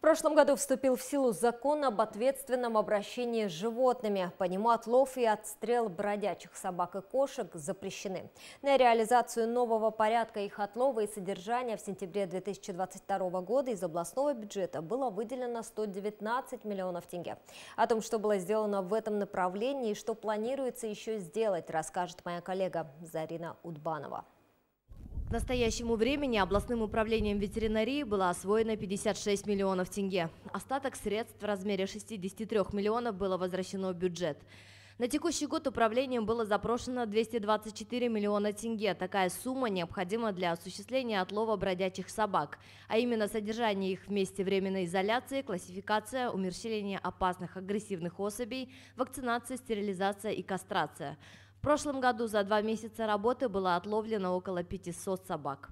В прошлом году вступил в силу закон об ответственном обращении с животными. По нему отлов и отстрел бродячих собак и кошек запрещены. На реализацию нового порядка их отлова и содержания в сентябре 2022 года из областного бюджета было выделено 119 миллионов тенге. О том, что было сделано в этом направлении и что планируется еще сделать, расскажет моя коллега Зарина Удбанова. К настоящему времени областным управлением ветеринарии было освоено 56 миллионов тенге. Остаток средств в размере 63 миллионов было возвращено в бюджет. На текущий год управлением было запрошено 224 миллиона тенге. Такая сумма необходима для осуществления отлова бродячих собак, а именно содержание их в месте временной изоляции, классификация, умерщвление опасных агрессивных особей, вакцинация, стерилизация и кастрация. В прошлом году за два месяца работы было отловлено около 500 собак.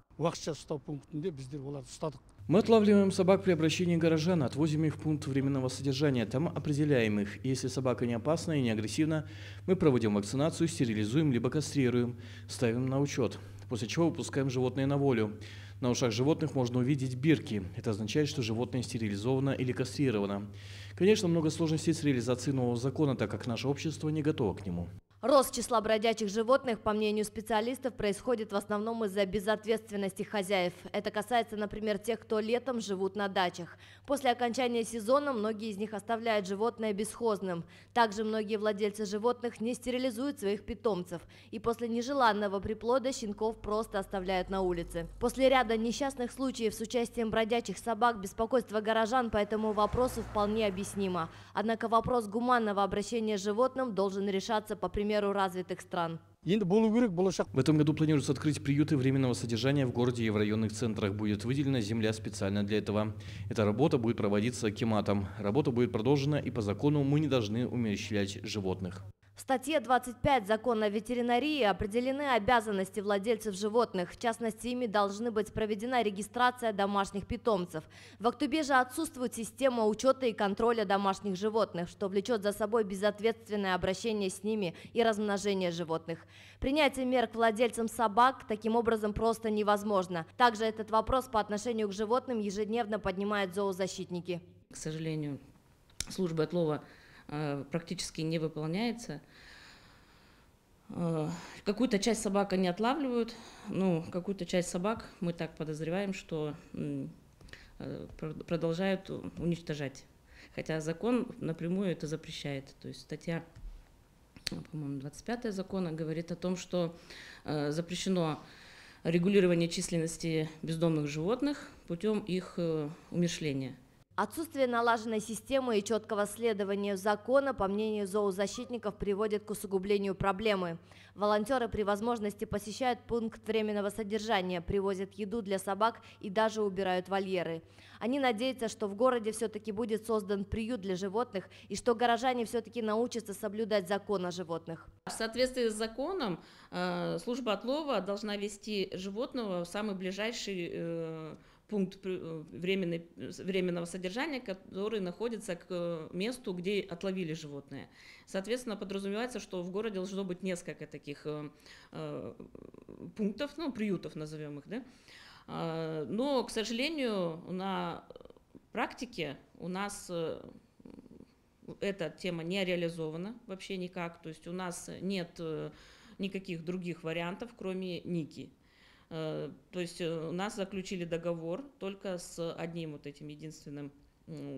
Мы отлавливаем собак при обращении горожан, отвозим их в пункт временного содержания, там определяем их. Если собака не опасна и не агрессивна, мы проводим вакцинацию, стерилизуем либо кастрируем, ставим на учет, после чего выпускаем животное на волю. На ушах животных можно увидеть бирки. Это означает, что животное стерилизовано или кастрировано. Конечно, много сложностей с реализацией нового закона, так как наше общество не готово к нему. Рост числа бродячих животных, по мнению специалистов, происходит в основном из-за безответственности хозяев. Это касается, например, тех, кто летом живут на дачах. После окончания сезона многие из них оставляют животное бесхозным. Также многие владельцы животных не стерилизуют своих питомцев. И после нежеланного приплода щенков просто оставляют на улице. После ряда несчастных случаев с участием бродячих собак беспокойство горожан по этому вопросу вполне объяснимо. Однако вопрос гуманного обращения с животным должен решаться по примеру примеру развитых стран. В этом году планируется открыть приюты временного содержания в городе и в районных центрах. Будет выделена земля специально для этого. Эта работа будет проводиться кематом. Работа будет продолжена и по закону мы не должны умерщвлять животных. В статье 25 закона о ветеринарии определены обязанности владельцев животных. В частности, ими должны быть проведена регистрация домашних питомцев. В Актубе же отсутствует система учета и контроля домашних животных, что влечет за собой безответственное обращение с ними и размножение животных. Принятие мер к владельцам собак таким образом просто невозможно. Также этот вопрос по отношению к животным ежедневно поднимают зоозащитники. К сожалению, служба отлова практически не выполняется. Э, какую-то часть собак они отлавливают, ну, какую-то часть собак мы так подозреваем, что э, продолжают уничтожать. Хотя закон напрямую это запрещает. То есть статья, по-моему, 25 закона говорит о том, что запрещено регулирование численности бездомных животных путем их умершления. Отсутствие налаженной системы и четкого следования закона, по мнению зоозащитников, приводит к усугублению проблемы. Волонтеры при возможности посещают пункт временного содержания, привозят еду для собак и даже убирают вольеры. Они надеются, что в городе все-таки будет создан приют для животных и что горожане все-таки научатся соблюдать закон о животных. В соответствии с законом э, служба отлова должна вести животного в самый ближайший э, пункт э, временной, временного содержания, который находится к э, месту, где отловили животное. Соответственно, подразумевается, что в городе должно быть несколько таких э, пунктов, ну, приютов назовем их, да. А, но, к сожалению, на практике у нас эта тема не реализована вообще никак, то есть у нас нет никаких других вариантов, кроме Ники. Э, то есть э, у нас заключили договор только с одним вот этим единственным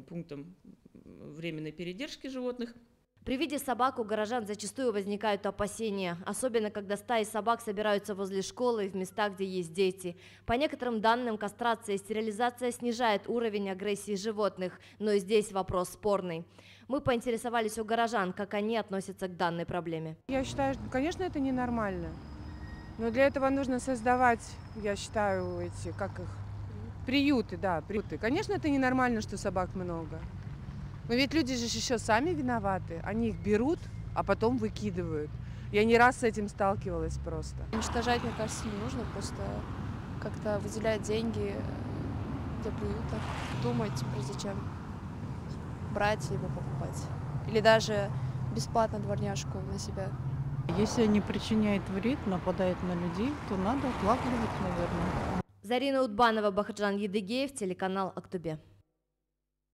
пунктом временной передержки животных. При виде собак у горожан зачастую возникают опасения, особенно когда стаи собак собираются возле школы и в местах, где есть дети. По некоторым данным, кастрация и стерилизация снижает уровень агрессии животных, но и здесь вопрос спорный. Мы поинтересовались у горожан, как они относятся к данной проблеме. Я считаю, что, конечно, это ненормально. Но для этого нужно создавать, я считаю, эти, как их, приюты, да, приюты. Конечно, это ненормально, что собак много. Но ведь люди же еще сами виноваты. Они их берут, а потом выкидывают. Я не раз с этим сталкивалась просто. Уничтожать, мне кажется, не нужно, просто как-то выделять деньги для приюта, думать, прежде чем брать либо покупать. Или даже бесплатно дворняжку на себя. Если не причиняет вред, нападает на людей, то надо отлавливать, наверное. Зарина Удбанова, Бахаджан Едыгеев, телеканал «Актубе».